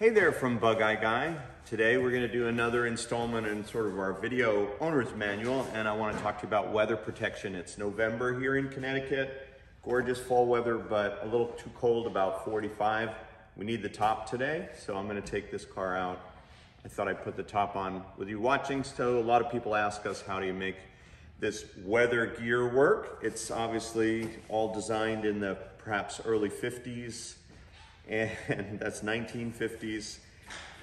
Hey there from Bug Eye Guy. Today we're going to do another installment in sort of our video owner's manual and I want to talk to you about weather protection. It's November here in Connecticut. Gorgeous fall weather but a little too cold, about 45. We need the top today so I'm going to take this car out. I thought I'd put the top on with you watching. So a lot of people ask us how do you make this weather gear work. It's obviously all designed in the perhaps early 50s and that's 1950s.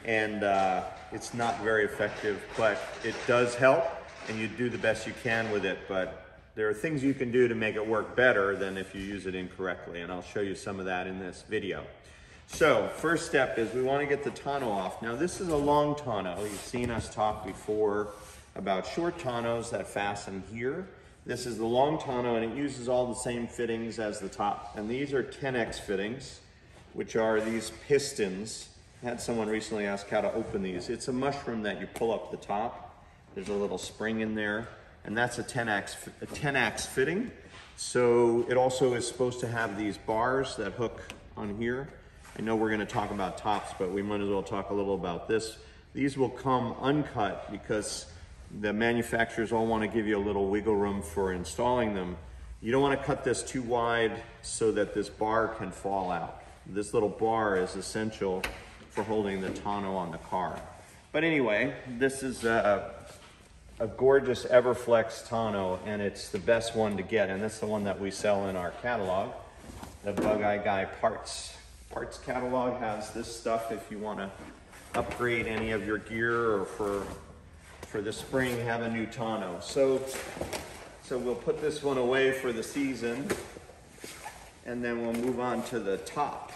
And uh, it's not very effective, but it does help and you do the best you can with it. But there are things you can do to make it work better than if you use it incorrectly. And I'll show you some of that in this video. So first step is we want to get the tonneau off. Now this is a long tonneau. You've seen us talk before about short tonneaus that fasten here. This is the long tonneau and it uses all the same fittings as the top. And these are Tenax fittings which are these pistons. I had someone recently ask how to open these. It's a mushroom that you pull up the top. There's a little spring in there, and that's a Tenax, a Tenax fitting. So it also is supposed to have these bars that hook on here. I know we're gonna talk about tops, but we might as well talk a little about this. These will come uncut because the manufacturers all wanna give you a little wiggle room for installing them. You don't wanna cut this too wide so that this bar can fall out. This little bar is essential for holding the tonneau on the car. But anyway, this is a, a gorgeous Everflex tonneau and it's the best one to get. And that's the one that we sell in our catalog. The Bug Eye Guy parts, parts catalog has this stuff if you wanna upgrade any of your gear or for, for the spring have a new tonneau. So, so we'll put this one away for the season and then we'll move on to the top.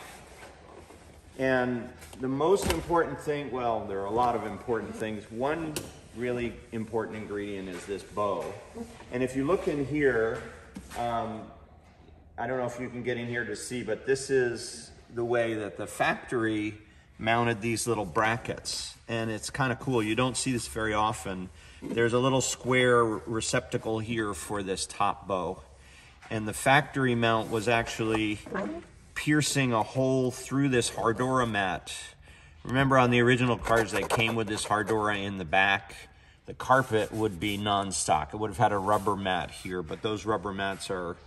And the most important thing, well, there are a lot of important things. One really important ingredient is this bow. And if you look in here, um, I don't know if you can get in here to see, but this is the way that the factory mounted these little brackets. And it's kind of cool. You don't see this very often. There's a little square receptacle here for this top bow and the factory mount was actually piercing a hole through this Hardura mat. Remember on the original cars that came with this Hardura in the back, the carpet would be non-stock. It would have had a rubber mat here, but those rubber mats are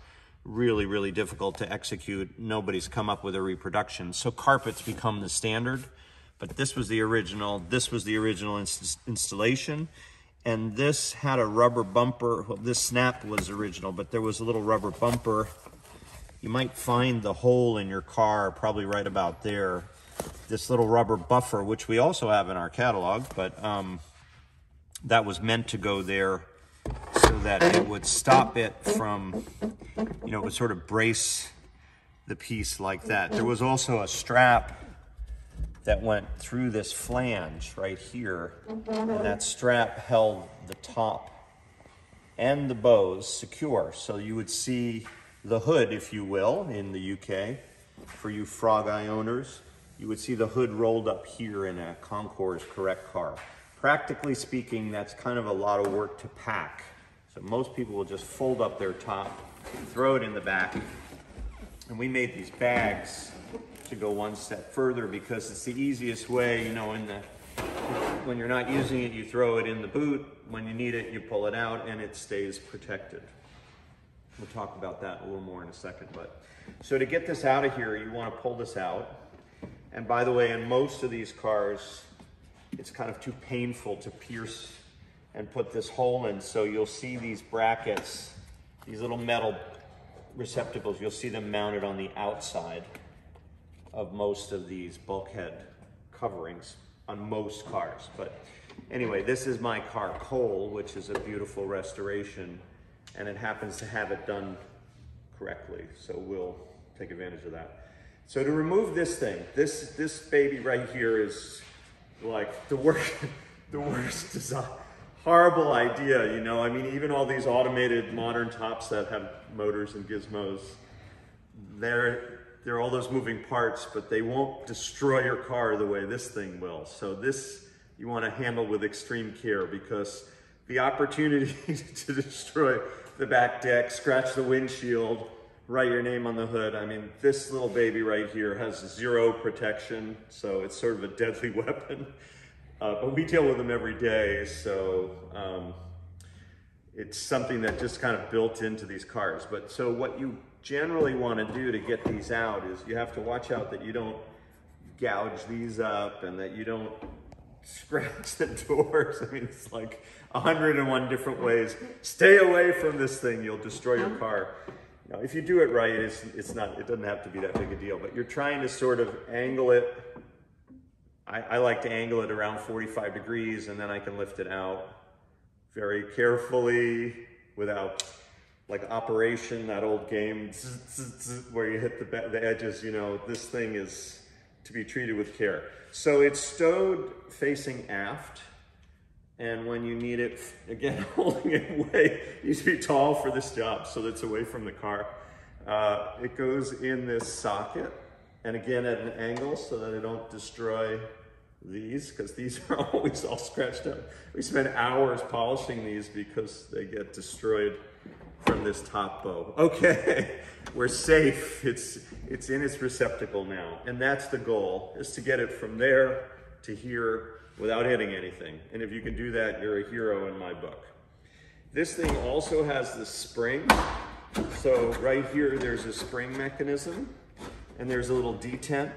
really, really difficult to execute. Nobody's come up with a reproduction. So carpets become the standard, but this was the original, this was the original ins installation and this had a rubber bumper. Well, this snap was original, but there was a little rubber bumper. You might find the hole in your car probably right about there. This little rubber buffer, which we also have in our catalog, but um, that was meant to go there so that it would stop it from, you know, it would sort of brace the piece like that. There was also a strap that went through this flange right here. And that strap held the top and the bows secure. So you would see the hood, if you will, in the UK, for you frog eye owners. You would see the hood rolled up here in a Concours correct car. Practically speaking, that's kind of a lot of work to pack. So most people will just fold up their top, throw it in the back. And we made these bags to go one step further because it's the easiest way, you know, in the, when you're not using it, you throw it in the boot. When you need it, you pull it out and it stays protected. We'll talk about that a little more in a second. But So to get this out of here, you want to pull this out. And by the way, in most of these cars, it's kind of too painful to pierce and put this hole in. So you'll see these brackets, these little metal receptacles, you'll see them mounted on the outside of most of these bulkhead coverings on most cars. But anyway, this is my car Cole, which is a beautiful restoration, and it happens to have it done correctly. So we'll take advantage of that. So to remove this thing, this this baby right here is like the worst, the worst design, horrible idea. You know, I mean, even all these automated modern tops that have motors and gizmos, they're there are all those moving parts, but they won't destroy your car the way this thing will. So this you want to handle with extreme care because the opportunity to destroy the back deck, scratch the windshield, write your name on the hood. I mean, this little baby right here has zero protection, so it's sort of a deadly weapon. Uh, but we deal with them every day, so um, it's something that just kind of built into these cars. But so what you generally want to do to get these out is you have to watch out that you don't gouge these up and that you don't scratch the doors. I mean, it's like 101 different ways. Stay away from this thing. You'll destroy your uh-huh. car. Now, if you do it right, it's, it's not, it doesn't have to be that big a deal, but you're trying to sort of angle it. I, I like to angle it around 45 degrees and then I can lift it out very carefully without like Operation, that old game where you hit the, the edges, you know, this thing is to be treated with care. So it's stowed facing aft. And when you need it, again, holding it way, needs to be tall for this job so that it's away from the car. Uh, it goes in this socket and again at an angle so that I don't destroy these because these are always all scratched up. We spend hours polishing these because they get destroyed from this top bow. Okay, we're safe. It's, it's in its receptacle now. And that's the goal, is to get it from there to here without hitting anything. And if you can do that, you're a hero in my book. This thing also has the spring. So right here, there's a spring mechanism and there's a little detent.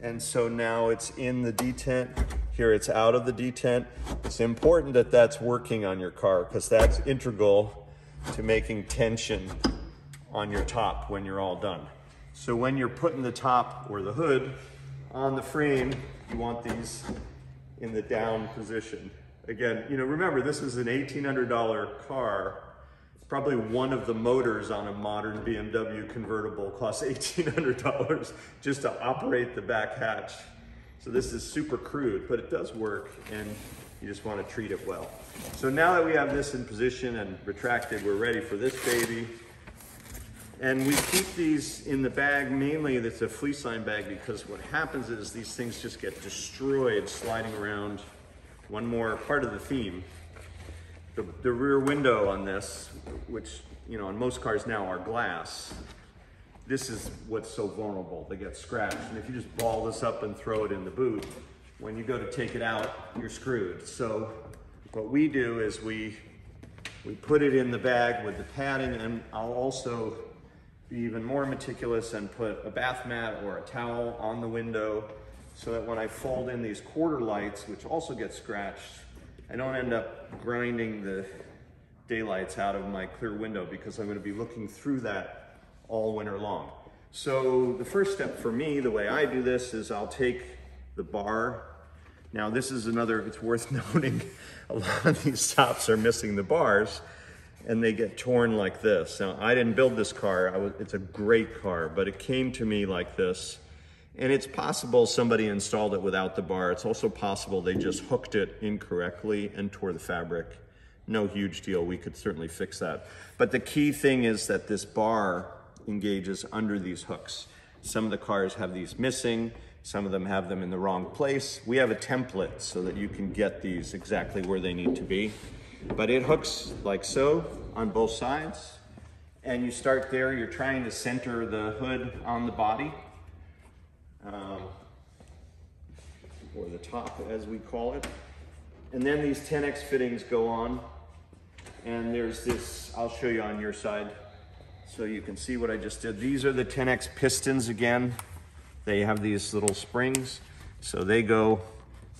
And so now it's in the detent. Here it's out of the detent. It's important that that's working on your car because that's integral to making tension on your top when you're all done. So when you're putting the top or the hood on the frame, you want these in the down position. Again, you know, remember this is an $1,800 car. It's Probably one of the motors on a modern BMW convertible costs $1,800 just to operate the back hatch. So this is super crude, but it does work and you just want to treat it well. So now that we have this in position and retracted, we're ready for this baby. And we keep these in the bag, mainly it's a fleece line bag because what happens is these things just get destroyed sliding around. One more part of the theme. The, the rear window on this, which, you know, on most cars now are glass, this is what's so vulnerable. They get scratched. And if you just ball this up and throw it in the boot, when you go to take it out, you're screwed. So what we do is we, we put it in the bag with the padding and I'll also be even more meticulous and put a bath mat or a towel on the window so that when I fold in these quarter lights, which also get scratched, I don't end up grinding the daylights out of my clear window because I'm gonna be looking through that all winter long. So the first step for me, the way I do this is I'll take the bar now this is another, it's worth noting, a lot of these tops are missing the bars and they get torn like this. Now I didn't build this car, was, it's a great car, but it came to me like this. And it's possible somebody installed it without the bar. It's also possible they just hooked it incorrectly and tore the fabric. No huge deal, we could certainly fix that. But the key thing is that this bar engages under these hooks. Some of the cars have these missing. Some of them have them in the wrong place. We have a template so that you can get these exactly where they need to be. But it hooks like so on both sides. And you start there, you're trying to center the hood on the body. Um, or the top as we call it. And then these Tenax fittings go on. And there's this, I'll show you on your side so you can see what I just did. These are the Tenax pistons again. They have these little springs. So they go,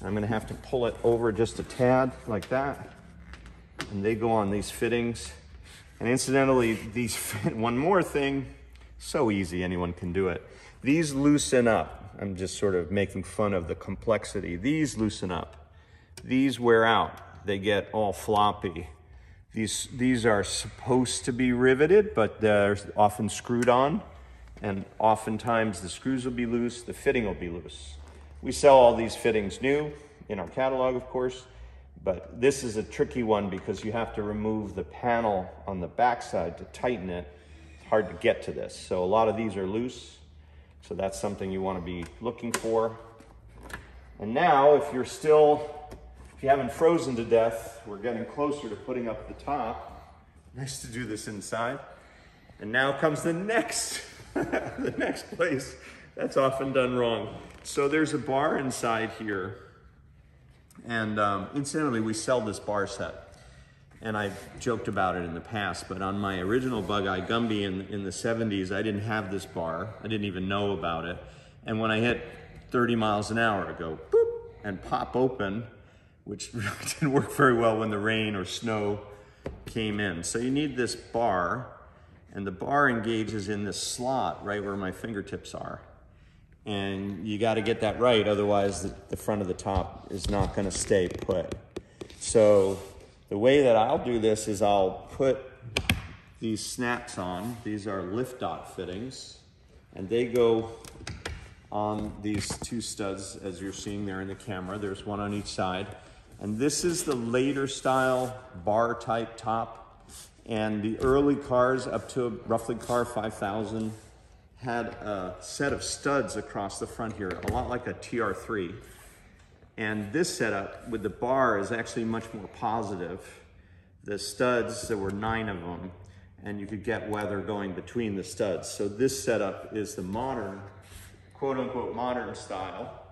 I'm gonna have to pull it over just a tad like that. And they go on these fittings. And incidentally, these fit, one more thing, so easy, anyone can do it. These loosen up. I'm just sort of making fun of the complexity. These loosen up. These wear out. They get all floppy. These, these are supposed to be riveted, but they're often screwed on and oftentimes the screws will be loose, the fitting will be loose. We sell all these fittings new in our catalog, of course, but this is a tricky one because you have to remove the panel on the backside to tighten it. It's hard to get to this. So a lot of these are loose, so that's something you want to be looking for. And now, if you're still, if you haven't frozen to death, we're getting closer to putting up the top. Nice to do this inside. And now comes the next, the next place that's often done wrong. So there's a bar inside here. And um, incidentally, we sell this bar set. And I've joked about it in the past, but on my original Bug Eye Gumby in, in the 70s, I didn't have this bar. I didn't even know about it. And when I hit 30 miles an hour, I go boop and pop open, which really didn't work very well when the rain or snow came in. So you need this bar, and the bar engages in this slot right where my fingertips are. And you got to get that right, otherwise the, the front of the top is not going to stay put. So the way that I'll do this is I'll put these snaps on. These are lift dot fittings, and they go on these two studs as you're seeing there in the camera. There's one on each side. And this is the later style bar type top. And the early cars up to roughly car 5000 had a set of studs across the front here, a lot like a TR3. And this setup with the bar is actually much more positive. The studs, there were nine of them, and you could get weather going between the studs. So this setup is the modern quote unquote modern style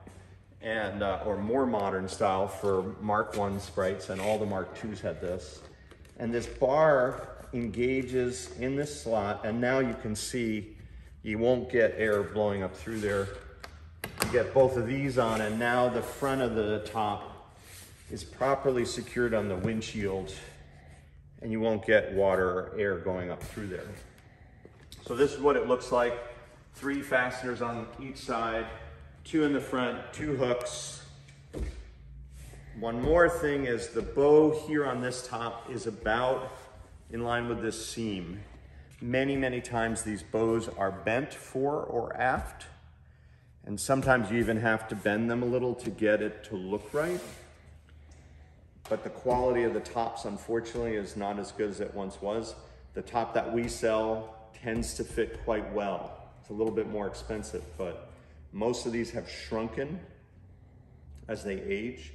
and uh, or more modern style for Mark 1 sprites and all the Mark 2s had this. And this bar engages in this slot and now you can see you won't get air blowing up through there. You get both of these on and now the front of the top is properly secured on the windshield and you won't get water or air going up through there. So this is what it looks like three fasteners on each side, two in the front, two hooks. One more thing is the bow here on this top is about in line with this seam. Many, many times these bows are bent fore or aft, and sometimes you even have to bend them a little to get it to look right. But the quality of the tops, unfortunately, is not as good as it once was. The top that we sell tends to fit quite well. It's a little bit more expensive, but most of these have shrunken as they age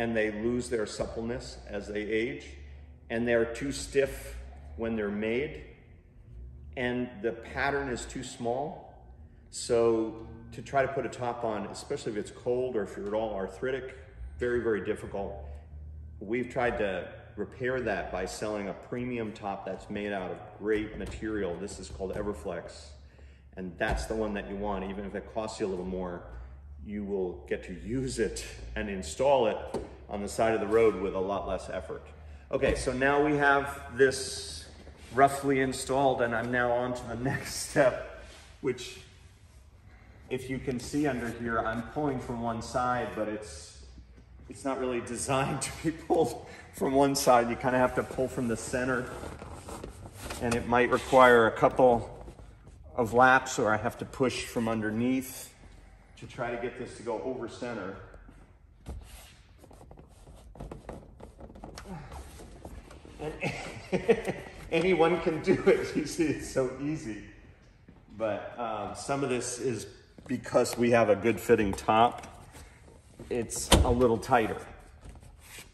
and they lose their suppleness as they age and they're too stiff when they're made and the pattern is too small. So to try to put a top on, especially if it's cold or if you're at all arthritic, very, very difficult. We've tried to repair that by selling a premium top that's made out of great material. This is called Everflex and that's the one that you want. Even if it costs you a little more, you will get to use it and install it on the side of the road with a lot less effort. Okay, so now we have this roughly installed and I'm now on to the next step, which if you can see under here, I'm pulling from one side, but it's, it's not really designed to be pulled from one side. You kind of have to pull from the center and it might require a couple of laps or I have to push from underneath to try to get this to go over center. And anyone can do it. You see, it's so easy. But um, some of this is because we have a good fitting top. It's a little tighter,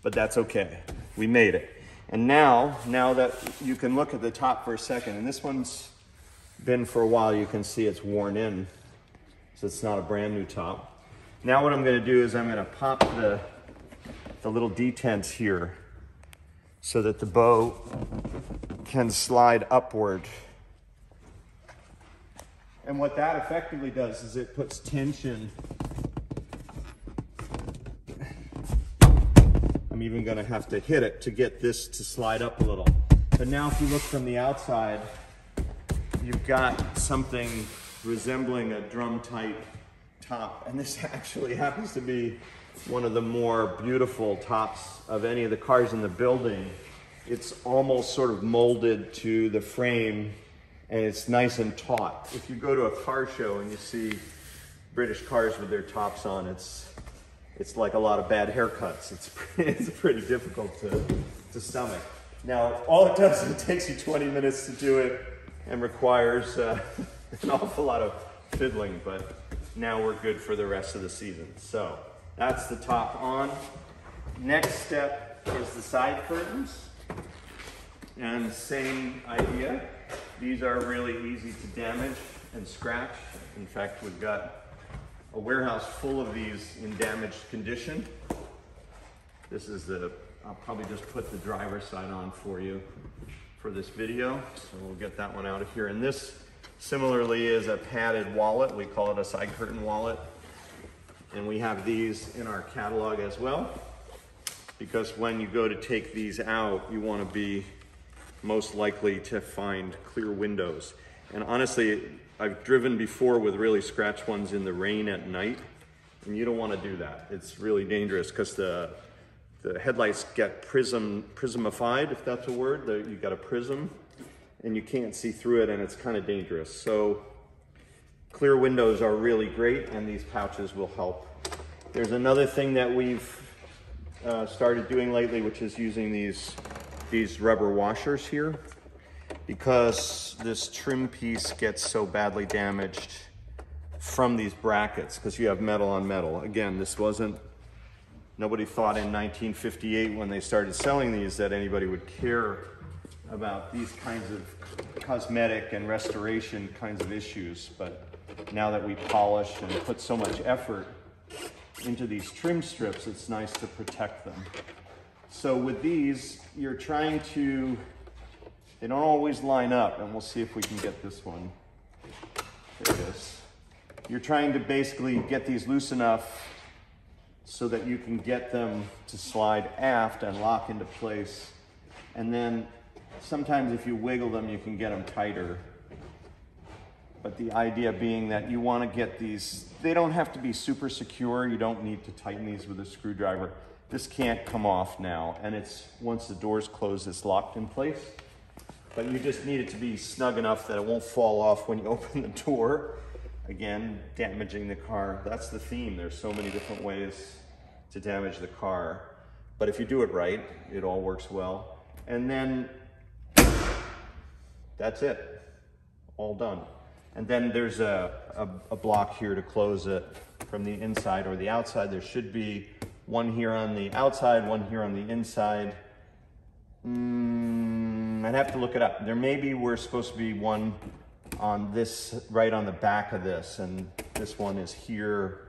but that's okay. We made it. And now, now that you can look at the top for a second, and this one's been for a while, you can see it's worn in. So it's not a brand new top. Now what I'm gonna do is I'm gonna pop the, the little detents here so that the bow can slide upward. And what that effectively does is it puts tension. I'm even gonna have to hit it to get this to slide up a little. But now if you look from the outside, you've got something resembling a drum type top. And this actually happens to be one of the more beautiful tops of any of the cars in the building. It's almost sort of molded to the frame and it's nice and taut. If you go to a car show and you see British cars with their tops on, it's it's like a lot of bad haircuts. It's, it's pretty difficult to, to stomach. Now, all it does is it takes you 20 minutes to do it and requires uh, an awful lot of fiddling, but now we're good for the rest of the season. So that's the top on. Next step is the side curtains. And same idea. These are really easy to damage and scratch. In fact, we've got a warehouse full of these in damaged condition. This is the, I'll probably just put the driver's side on for you for this video. So we'll get that one out of here. And this similarly is a padded wallet. We call it a side curtain wallet. And we have these in our catalog as well. Because when you go to take these out, you want to be most likely to find clear windows. And honestly, I've driven before with really scratch ones in the rain at night, and you don't want to do that. It's really dangerous because the the headlights get prism prismified, if that's a word. You got a prism, and you can't see through it, and it's kind of dangerous. So clear windows are really great, and these pouches will help. There's another thing that we've uh, started doing lately, which is using these these rubber washers here because this trim piece gets so badly damaged from these brackets because you have metal on metal. Again, this wasn't, nobody thought in 1958 when they started selling these that anybody would care about these kinds of cosmetic and restoration kinds of issues. But now that we polish and put so much effort into these trim strips, it's nice to protect them. So with these, you're trying to, they don't always line up, and we'll see if we can get this one. There it is. You're trying to basically get these loose enough so that you can get them to slide aft and lock into place. And then sometimes if you wiggle them, you can get them tighter. But the idea being that you want to get these, they don't have to be super secure. You don't need to tighten these with a screwdriver. This can't come off now, and it's once the door's closed, it's locked in place. But you just need it to be snug enough that it won't fall off when you open the door. Again, damaging the car. That's the theme. There's so many different ways to damage the car. But if you do it right, it all works well. And then that's it, all done. And then there's a, a, a block here to close it from the inside or the outside. There should be one here on the outside, one here on the inside. Mm, I'd have to look it up. There may be, we're supposed to be one on this, right on the back of this, and this one is here.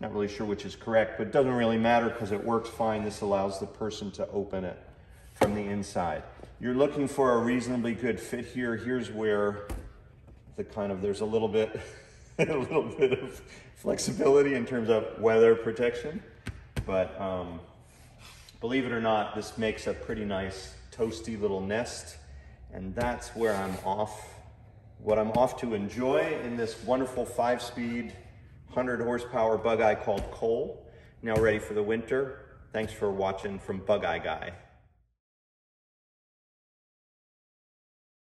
Not really sure which is correct, but it doesn't really matter because it works fine. This allows the person to open it from the inside. You're looking for a reasonably good fit here. Here's where the kind of, there's a little bit, a little bit of flexibility in terms of weather protection. But um, believe it or not, this makes a pretty nice toasty little nest. And that's where I'm off, what I'm off to enjoy in this wonderful five speed, 100 horsepower bug eye called Cole. Now ready for the winter. Thanks for watching from Bug Eye Guy.